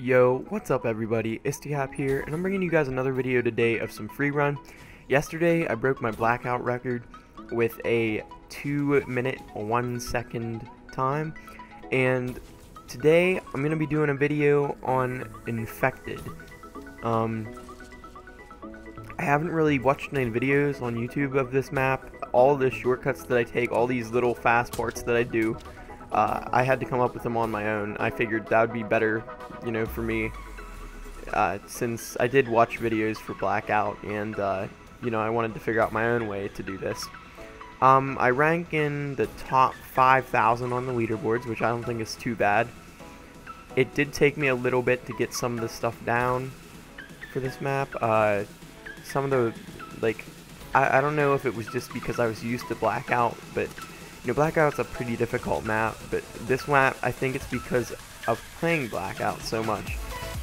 Yo, what's up everybody? Isticap here, and I'm bringing you guys another video today of some free run. Yesterday, I broke my blackout record with a 2 minute 1 second time, and today I'm going to be doing a video on Infected. Um, I haven't really watched any videos on YouTube of this map. All the shortcuts that I take, all these little fast parts that I do, uh, I had to come up with them on my own. I figured that would be better, you know, for me, uh, since I did watch videos for Blackout, and, uh, you know, I wanted to figure out my own way to do this. Um, I rank in the top 5,000 on the leaderboards, which I don't think is too bad. It did take me a little bit to get some of the stuff down for this map. Uh, some of the, like, I, I don't know if it was just because I was used to Blackout, but you know, Blackout's a pretty difficult map, but this map, I think it's because of playing Blackout so much.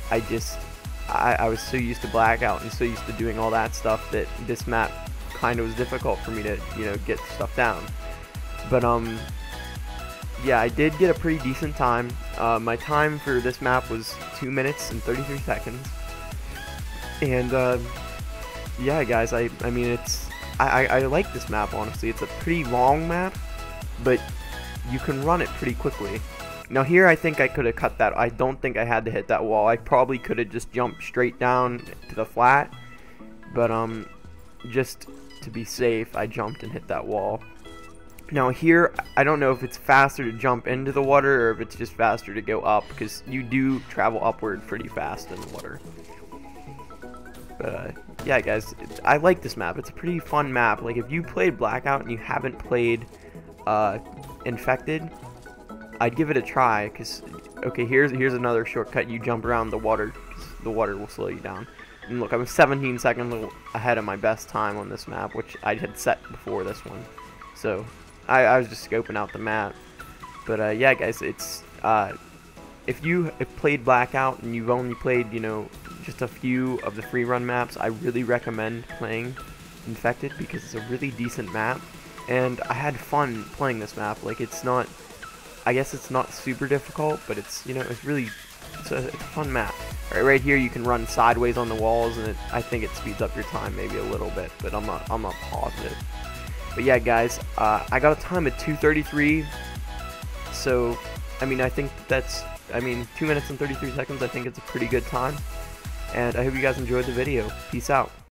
I just, I, I was so used to Blackout and so used to doing all that stuff that this map kind of was difficult for me to, you know, get stuff down. But, um, yeah, I did get a pretty decent time. Uh, my time for this map was 2 minutes and 33 seconds. And, uh, yeah, guys, I, I mean, it's, I, I, I like this map, honestly. It's a pretty long map, but you can run it pretty quickly. Now here I think I could have cut that. I don't think I had to hit that wall. I probably could have just jumped straight down to the flat. But um just to be safe, I jumped and hit that wall. Now here, I don't know if it's faster to jump into the water or if it's just faster to go up because you do travel upward pretty fast in the water. But uh, yeah guys, I like this map. It's a pretty fun map. Like if you played Blackout and you haven't played uh, infected, I'd give it a try. Cause okay, here's here's another shortcut. You jump around the water. the water will slow you down. And look, I'm 17 seconds ahead of my best time on this map, which I had set before this one. So I, I was just scoping out the map. But uh, yeah, guys, it's uh, if you have played Blackout and you've only played, you know, just a few of the free run maps, I really recommend playing Infected because it's a really decent map and I had fun playing this map. Like it's not, I guess it's not super difficult, but it's you know it's really it's a, it's a fun map. Right, right here you can run sideways on the walls, and it, I think it speeds up your time maybe a little bit, but I'm not I'm not positive. But yeah, guys, uh, I got a time at 2:33, so I mean I think that's I mean 2 minutes and 33 seconds. I think it's a pretty good time, and I hope you guys enjoyed the video. Peace out.